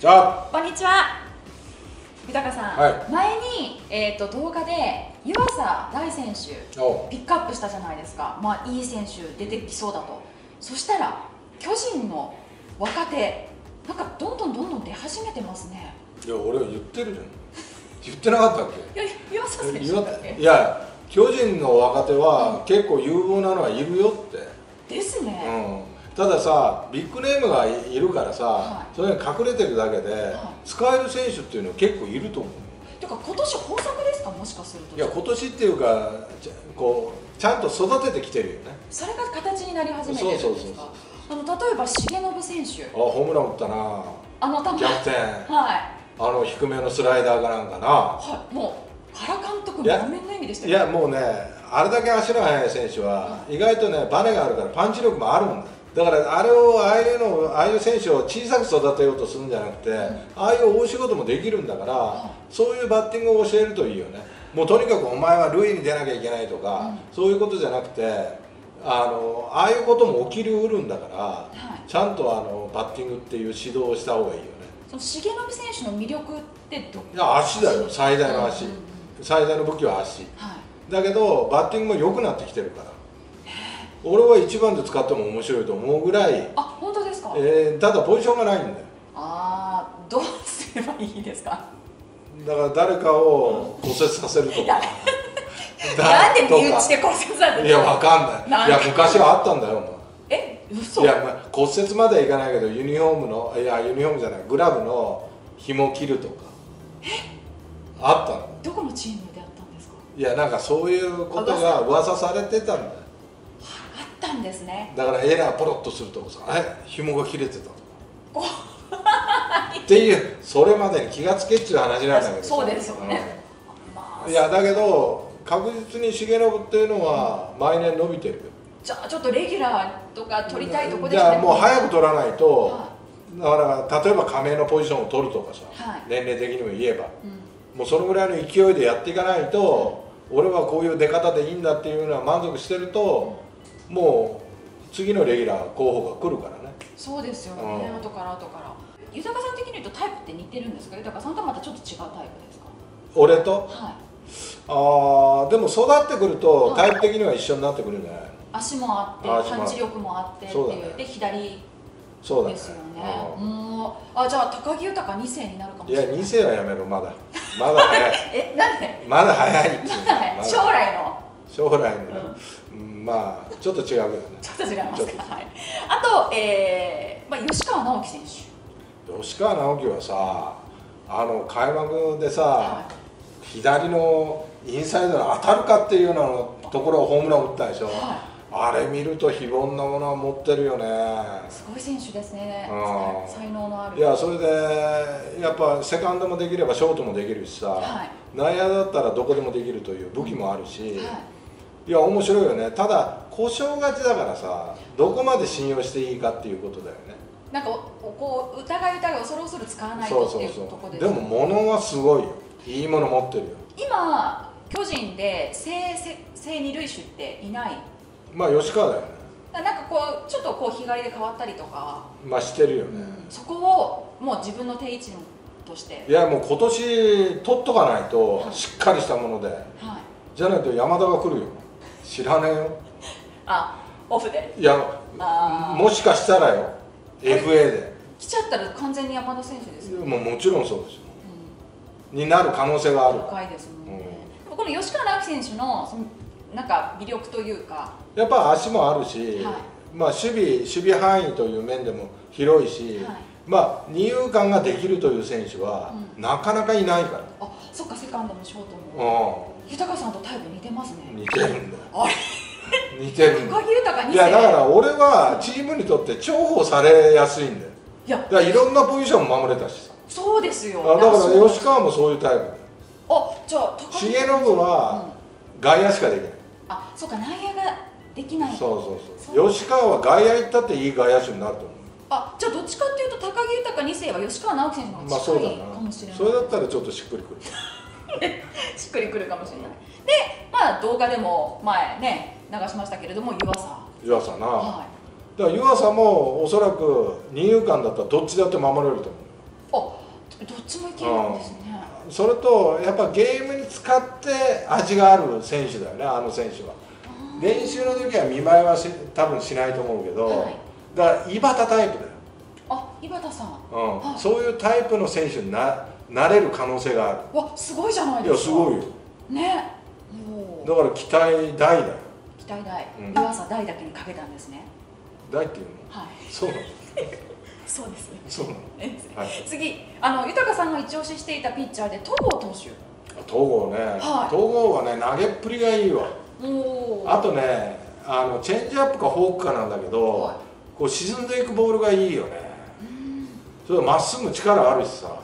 じゃあ。こんにちは。豊さん、はい。前に、えー、と動画で湯浅大選手お。ピックアップしたじゃないですか、まあ、いい選手出てきそうだと。そしたら巨人の若手なんかどんどんどんどん出始めてますね。いや俺は言ってるじゃん。言ってなかったっいや湯浅選手だっけ？いや巨人の若手は結構有望なのはいるよって、ですね、うん、たださビッグネームがいるからさ、はそれが隠れてるだけで、使える選手っていうのは結構いると思う。てか今年豊作ですかもしかすると。いや今年っていうかちゃこうちゃんと育ててきてるよね。それが形になり始めてるんですか？そうそうそうあの例えば重信選手。あホームラン打ったな。あの球。逆転はい。あの低めのスライダーかなんかな。はい。もう原監督満面のでしたいよやもうねあれだけ足の速い選手は意外とねバネがあるからパンチ力もあるんだだからあれをああいうのをああいう選手を小さく育てようとするんじゃなくて、ああいう大仕事もできるんだから、そういうバッティングを教えるといいよね。もうとにかくお前は塁に出なきゃいけないとか、そういうことじゃなくてあのああいうことも起きるうるんだから、い。ちゃんとあのバッティングっていう指導をした方がいいよね。その重信選手の魅力ってどいや足だよ。最大の足、うんうんうん。最大の武器は足。はい。だけどバッティングも良くなってきてるから俺は1番で使っても面白いと思うぐらい、あ本当ですか、えーただポジションがないんだよ。ああどうすればいいですか？だから誰かを骨折させるとか。なんで身内で骨折されるいやわかんなないんいや昔はあったんだよおえ嘘？前いや、まあ、骨折まではいかないけどユニフォームのいやユニフォームじゃないグラブの紐を切るとか。あったの。どこのチームであったんですか？いやなんかそういうことが噂。されてたんだよ。あったんですね。だからエラーポロッとするとさえ紐が切れてたとか。こ っていうそれまでに気がつけっちゅう話なんだけどさ。そうですよね、まあ。うんいやだけど確実に重信っていうのは毎年伸びてるよ。じゃあちょっとレギュラーとか取りたいとこですじゃあもう早く取らないとはだから例えば仮名のポジションを取るとかさ、はい。年齢的にも言えば。うん。もうそのぐらいの勢いでやっていかないと俺はこういう出方でいいんだっていうのは満足してるともう次のレギュラー候補が来るからね。そうですよね、うん。後から後から。豊さん的に言うとタイプって似てるんですか？豊さんとはまたちょっと違うタイプですか？俺と？はい。あーでも育ってくるとタイプ的には一緒になってくるんじゃないの足もあって。パンチ力もあってっていうね。で左そうだね。ですよね。うん。もうあじゃあ高木豊2世になるかもいやしれない。2世はやめろまだ。まだ早い。えなんで？まだ早いま将来の。将来の、うんまあちょっと違うけどね。ちょっと違いますか。はい。あとえーまあ、吉川直樹選手。吉川直樹はさあの開幕でさ、は左のインサイドの当たるかっていうようなところをホームラン打ったでしょ、はあれ見ると非凡なものは持ってるよね。すごい選手ですね。うん。才能のある。いやそれでやっぱセカンドもできればショートもできるしさ、はい。内野だったらどこでもできるという武器もあるし、はいいや面白いよね。ただ故障がちだからさどこまで信用していいかっていうことだよね。なんかおこう疑い疑い恐る恐る使わないそうとっていうそうそうとこですでも物はすごいよ。いいもの持ってるよ。今巨人で正正正二塁手っていない？まあ吉川だよね。なんかこうちょっとこう日帰りで変わったりとか、まあしてるよね、そこをもう自分の定位置として。いやもう今年取っとかないとはいしっかりしたもので。はい。じゃないと山田が来るよ知らねえよ。あオフで？いやもしかしたらよ。FA で。来ちゃったら完全に山田選手ですよ、もうもちろんそうですよ。うになる可能性がある。いですもん。ね、この吉川直樹選手のそのなんか魅力というか。やっぱ足もあるし、はい。まあ守備守備範囲という面でも広いし、はい。まあ二遊間ができるという選手は、うなかなかいないから、あそっかセカンドもショートも。う豊さんとタイプ似てますね。ん、似てるんだよあれ？似てる高木豊2世いやだから俺はチームにとって重宝されやすいんだよ。いや。だからいろんなポジション守れたしさ。そうですよ。あだからそう。吉川もそういうタイプ。あじゃあ高木重信は外野しかできない。あそうか内野ができない。そうそうそう。吉川は外野行ったっていい外野手になると思う。あじゃあどっちかっていうと高木豊2世は吉川直樹選手の方まあそうだが近いかもしれない、な。それだったらちょっとしっくりくる しっくりくるかもしれない。でまあ動画でも前ね流しましたけれども湯浅。湯浅な、はだから湯浅もおそらく二遊間だったらどっちだって守れると思う。いどっちもいけるんですね。それとやっぱゲームに使って味がある選手だよねあの選手は。練習の時は見栄えはし多分しないと思うけど、はい。だから井端タイプだよ、あ井端さん。うん。はい。そういうタイプの選手にななれる可能性がある。わすごいじゃないいですか。やすごいよ。ね。もう。だから期待大だよ。期待大。うん。湯浅大だけにかけたんですね。大っていうの？はい。そうなの？そうですね。そうなの？はい。次。あの豊さんが一押ししていたピッチャーで戸郷投手。東郷ね、はい。東郷はね投げっぷりがいいわ。おあとねあのチェンジアップかフォークかなんだけど、はい。こう沈んでいくボールがいいよね。うん。それまっすぐ力あるしさ。はい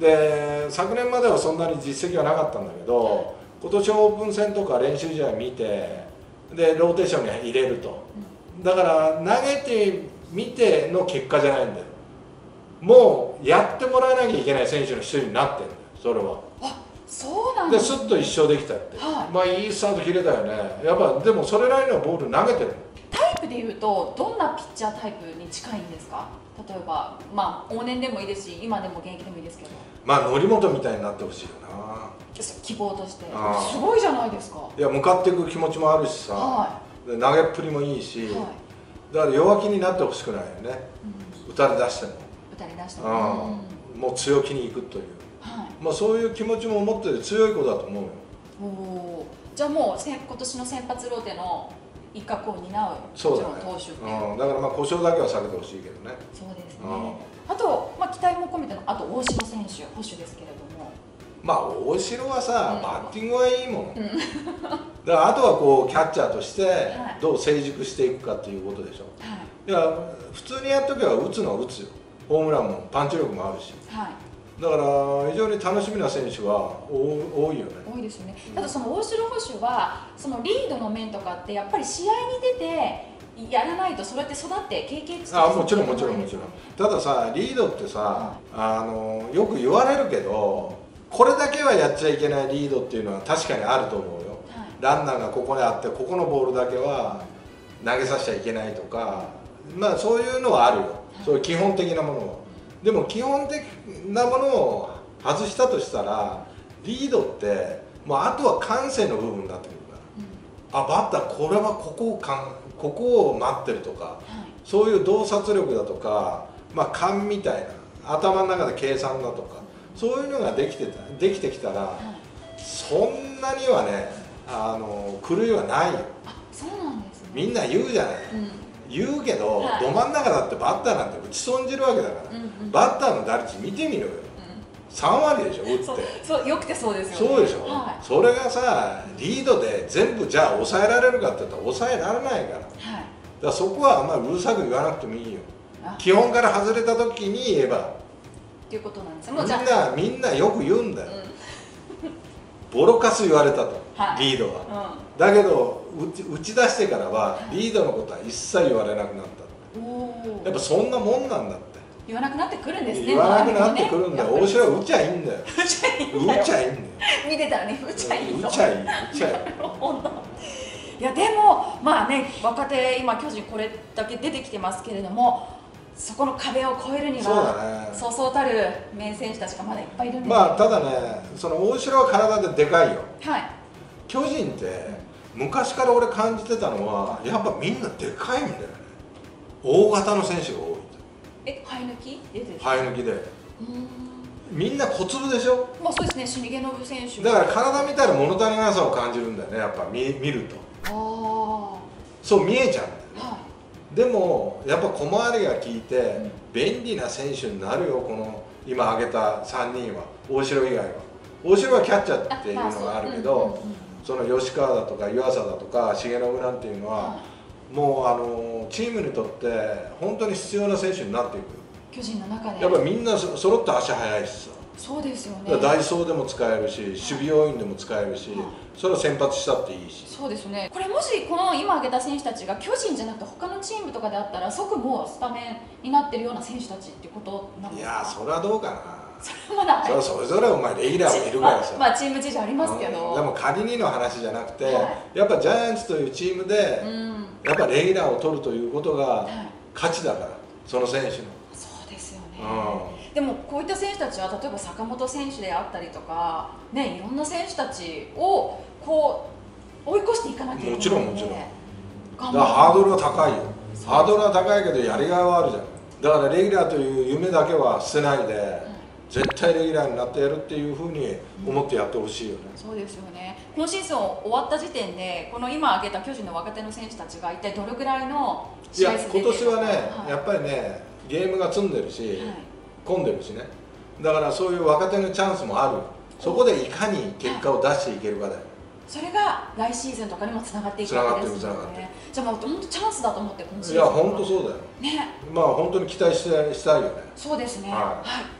で昨年まではそんなに実績はなかったんだけど今年オープン戦とか練習試合見てでローテーションに入れると。だから投げてみての結果じゃないんだよ。もうやってもらわなきゃいけない選手の一人になってるんだよそれは。あそうなんでですスッと一勝できたって、はい。まあいいスタート切れたよね。やっぱでもそれなりのボール投げてるタイプでいうとどんなピッチャータイプに近いんですか？例えばまあ往年でもいいですし今でも現役でもいいですけど。まあ則本みたいになってほしいよな。希望として。すごいじゃないですか。いや向かっていく気持ちもあるしさ、はで投げっぷりもいいし、いはい、だから弱気になってほしくないよね。うん、打たれ出しても、歌に出してうも、うん。ん、もう強気にいくという、はい。まあ、そういう気持ちも持ってて強い子だと思うよ。おじゃあもう今年の先発ローテの一角を担うそうだね。もちろん投手ううん、だからまあ故障だけは避けてほしいけどね。そうですね。うん。あと、まあ、期待も込めてのあと大城選手捕手ですけれども。まあ大城はさ、うん。バッティングはいいもん、ん。だからあとはこうキャッチャーとしてい。どう成熟していくかっていうことでしょ。はい。いや普通にやっとけば打つのは打つよ。ホームランもパンチ力もあるし。はいだから非常に楽しみな選手は多多いよね。多いですよね。ただその大城捕手はそのリードの面とかってやっぱり試合に出てやらないとそれって育って経験値あもちろんもちろんもちろん。たださリードってさ、あのよく言われるけどこれだけはやっちゃいけないリードっていうのは確かにあると思うよ。はい。ランナーがここにあってここのボールだけは投げさせちゃいけないとかまあそういうのはあるよ。そういう基本的なものをでも基本的なものを外したとしたらリードってもうあとは感性の部分になってくるからあバッターこれはここをかんここを待ってるとかはい。そういう洞察力だとか、まあ、勘みたいな頭の中で計算だとかそういうのができてたできてきたらはい。そんなにはねあの狂いはないよ。あそうなんですね。みんな言うじゃない。うん言うけど、はい。ど真ん中だってバッターなんて打ち損じるわけだから、うんうん。バッターの打率見てみろよ。う3割でしょ打って。んそうよくてそうですよね。そうでしょ、はそれがさリードで全部じゃあ抑えられるかって言ったら抑えられないから。だかい。はいらそこはあんまりうるさく言わなくてもいいよ。あ。基本から外れた時に言えば。っていうことなんです。もうじゃあ。んなみんなよく言うんだよ、うん。ボロカス言われたと、はい。リードは。うだけど打ち出してからはリードのことは一切言われなくなったやっぱそんなもんなんだって。言わなくなってくるんですね。言わなくなってくるんだよ、大城は打ちゃいいんだよ。打ちゃいいんだよ。打ちゃいいんだよ。見てたらね打ちゃいいぞ。打ちゃいい打ちゃいい。いやでもまあね若手今巨人これだけ出てきてますけれどもそこの壁を越えるにそうだはね。そうそうたる名選手たちがまだいっぱいいるんですまあただねその大城は体ででかいよ。はい。巨人って昔から俺感じてたのはやっぱみんなでかいんだよね。大型の選手が多いえ生え抜き？生え抜きで。うーん。みんな小粒でしょ？まあそうですねシミゲノブ選手。だから体見たら物足りなさを感じるんだよねやっぱ見見ると。あそう見えちゃうんだよね。あはでもやっぱ小回りが効いてん便利な選手になるよこの今挙げた3人は。大城以外は。大城はキャッチャーっていうのがあるけど、うんうんうんその吉川だとか湯浅だとか重信なんていうのは、はもうあのチームにとって本当に必要な選手になっていく。巨人の中で。やっぱみんなそ揃って足速いしさそうですよね。ダイソーでも使えるし守備要員でも使えるしはい。それは先発したっていいし。そうですね。これもしこの今挙げた選手たちが巨人じゃなくて他のチームとかであったら即もうスタメンになってるような選手たちってことなんいですかやーそれはどうかなそれはまだそそれぞれお前レギュラーがいるからさ、まあ、まあチーム事情ありますけど。うん。でも仮にの話じゃなくて、はい。やっぱジャイアンツというチームでう、ん。やっぱレギュラーを取るということがはい。価値だからその選手の、そうですよね。うん。でもこういった選手たちは例えば坂本選手であったりとか、ね、いろんな選手たちをこう追い越していかなきゃいけないもちろんもちろん。頑だからハードルはは高いよ。ハードルは高いけどやりがいはあるじゃん。だからレギュラーという夢だけは捨てないで絶対レギュラーになってやるっていうふうに思ってやってほしいよね。そうですよね。今シーズン終わった時点でこの今挙げた巨人の若手の選手たちが一体どれぐらいのいや試合数今年はね、はい。やっぱりねゲームが積んでるし、はい。混んでるしね。だからそういう若手のチャンスもある。そこでいかに結果を出していけるかだよ。それが来シーズンとかにもつながっていくわけですよね。じゃあもう本当チャンスだと思って今シーズンいや本当そうだよ。ね。まあ本当に期待してしたいよね。そうですね。はい。はい